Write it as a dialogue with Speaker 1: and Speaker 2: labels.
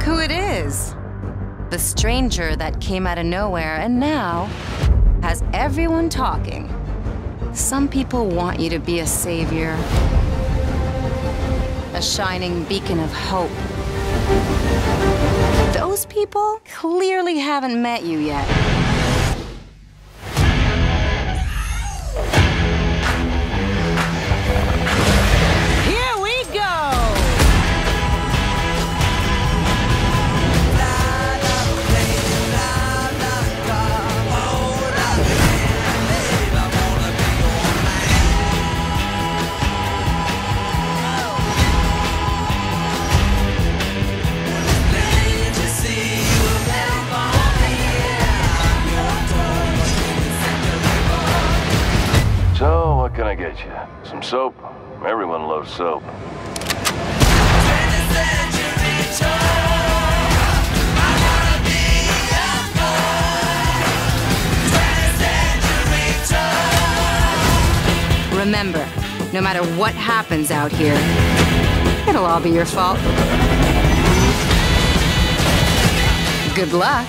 Speaker 1: Look who it is. The stranger that came out of nowhere and now has everyone talking. Some people want you to be a savior, a shining beacon of hope. Those people clearly haven't met you yet.
Speaker 2: What can I get you? Some soap? Everyone loves soap.
Speaker 1: Remember, no matter what happens out here, it'll all be your fault. Good luck.